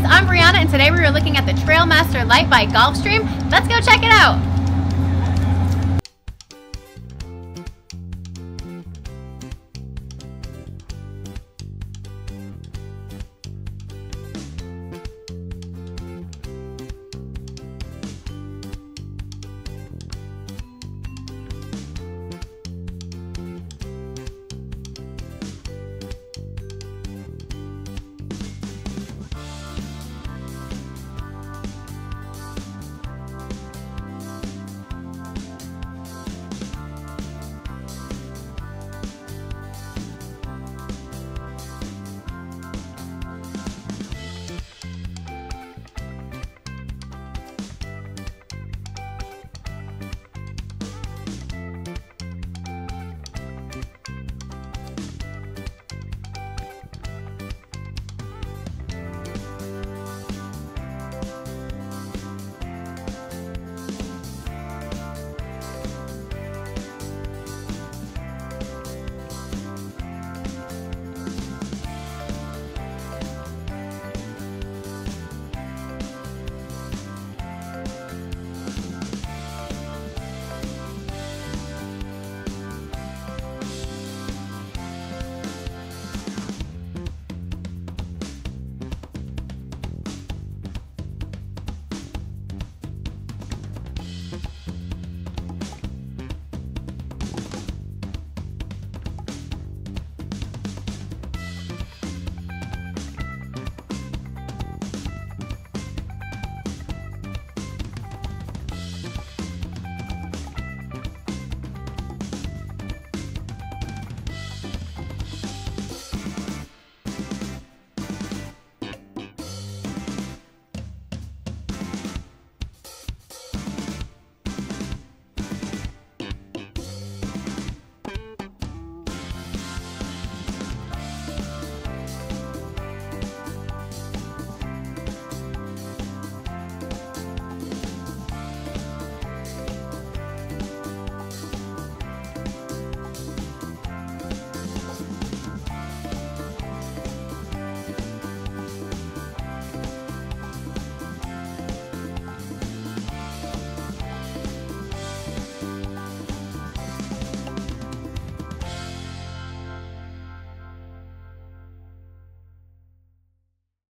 guys, I'm Brianna and today we are looking at the Trailmaster Light by Gulfstream. Let's go check it out.